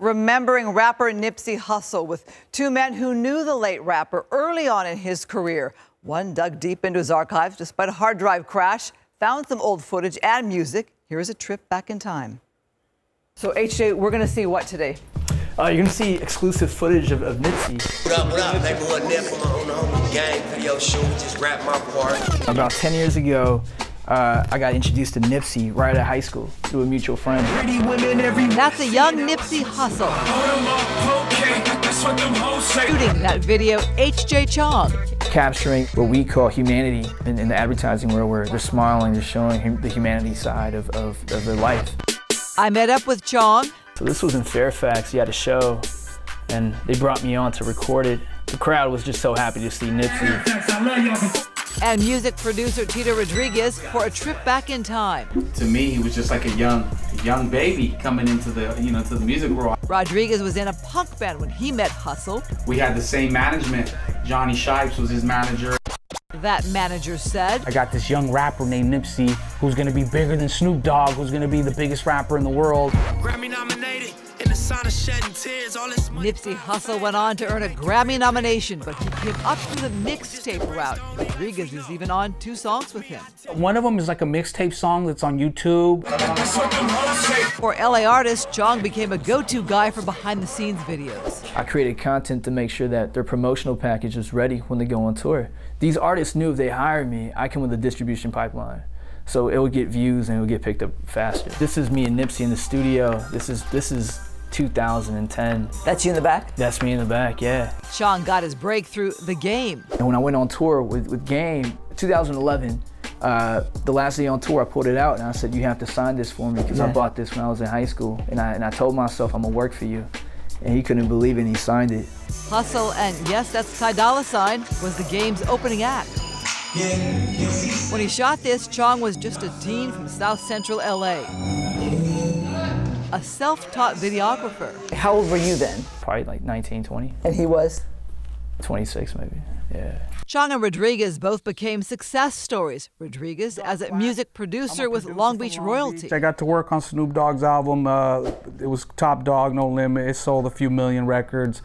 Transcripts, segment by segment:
Remembering rapper Nipsey Hussle with two men who knew the late rapper early on in his career. One dug deep into his archives despite a hard drive crash, found some old footage and music. Here is a trip back in time. So, HJ, we're going to see what today? Uh, you're gonna see exclusive footage of, of Nipsey. What up, what up? Neighborhood Nip on the, homie gang video shoot. Just rap my part. About 10 years ago, uh, I got introduced to Nipsey right at high school through a mutual friend. That's a young Nipsey Hussle. Shooting that video, HJ Chong. Capturing what we call humanity in, in the advertising world, where they're smiling, they're showing hum- the humanity side of, of, of their life. I met up with Chong. So this was in Fairfax. He had a show, and they brought me on to record it. The crowd was just so happy to see Nipsey. And music producer Tito Rodriguez for a trip back in time. To me, he was just like a young, young baby coming into the, you know, to the music world. Rodriguez was in a punk band when he met Hussle. We had the same management. Jonny Shipes was his manager. That manager said, I got this young rapper named Nipsey who's gonna be bigger than Snoop Dogg, who's gonna be the biggest rapper in the world. Grammy nominated. In the sign of shedding tears, all this Nipsey Hussle went on to earn a Grammy nomination, but he came up through the mixtape route. Rodriguez is even on two songs with him. One of them is like a mixtape song that's on YouTube. For LA artists, Chong became a go-to guy for behind-the-scenes videos. I created content to make sure that their promotional package was ready when they go on tour. These artists knew if they hired me, I come with a distribution pipeline. So it would get views and it would get picked up faster. This is me and Nipsey in the studio. This is this is 2010. That's you in the back? That's me in the back, yeah. Chong got his breakthrough the game. And when I went on tour with, with Game, 2011, uh, the last day on tour, I pulled it out and I said, you have to sign this for me because I bought this when I was in high school. And I, and I told myself, I'm gonna work for you. And he couldn't believe it and he signed it. Hussle and yes, that's Ty Dolla Sign was the game's opening act. When he shot this, Chong was just a teen from South Central LA. A self-taught videographer. How old were you then? Probably like 19, 20, And he was? 26 maybe, yeah. Chong and Rodriguez both became success stories. Rodriguez as a music producer with Long Beach royalty. I got to work on Snoop Dogg's album. Uh, it was Top Dog, No Limit. It sold a few million records.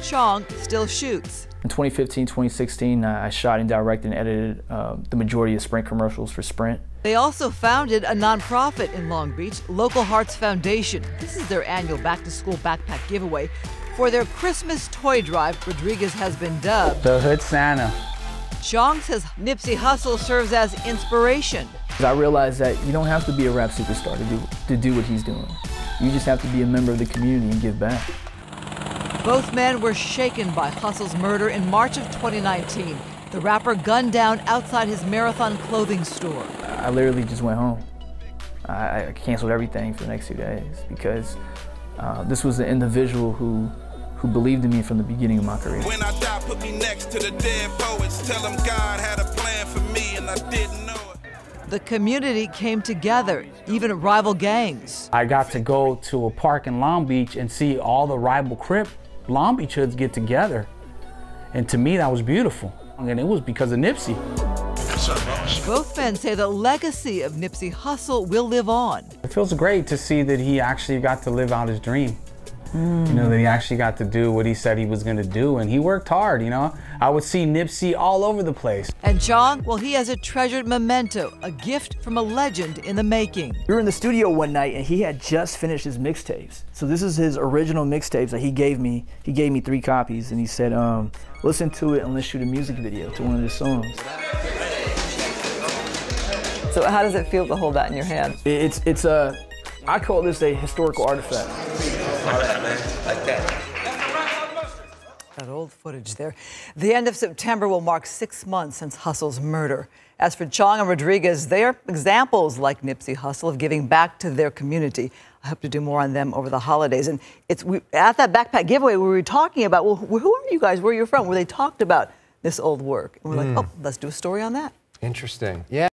Chong still shoots. In 2015, 2016, uh, I shot and directed and edited uh, the majority of Sprint commercials for Sprint. They also founded a nonprofit in Long Beach, Local Hearts Foundation. This is their annual back to school backpack giveaway. For their Christmas toy drive, Rodriguez has been dubbed. The Hood Santa. Chong says Nipsey Hussle serves as inspiration. I realized that you don't have to be a rap superstar to do, to do what he's doing. You just have to be a member of the community and give back. Both men were shaken by Hussle's murder in March of 2019. The rapper gunned down outside his Marathon clothing store. I literally just went home. I, I canceled everything for the next two days because uh, this was an individual who, who believed in me from the beginning of my career. When I die, put me next to the dead poets. Tell them God had a plan for me and I didn't know it. The community came together, even rival gangs. I got to go to a park in Long Beach and see all the rival Crip Long Beach hoods get together. And to me, that was beautiful. And it was because of Nipsey. Both men say the legacy of Nipsey Hussle will live on. It feels great to see that he actually got to live out his dream. You know, that he actually got to do what he said he was gonna do, and he worked hard, you know? I would see Nipsey all over the place. And Chong, well, he has a treasured memento, a gift from a legend in the making. We were in the studio one night and he had just finished his mixtapes. So this is his original mixtapes that he gave me. He gave me three copies and he said, um, listen to it and let's shoot a music video to one of his songs. So how does it feel to hold that in your hand? It's, it's a, I call this a historical artifact. All that, man. Like that. That old footage there. The end of September will mark six months since Hussle's murder. As for Chong and Rodriguez, they are examples like Nipsey Hussle of giving back to their community. I hope to do more on them over the holidays. And it's we, at that backpack giveaway we were talking about. Well, who are you guys? Where are you from? Where they talked about this old work, and we're like, hmm. oh, let's do a story on that. Interesting. Yeah.